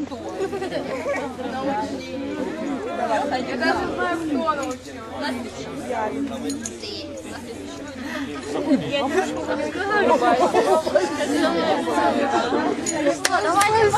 Антон. Я даже знаю, кто научил. Давайте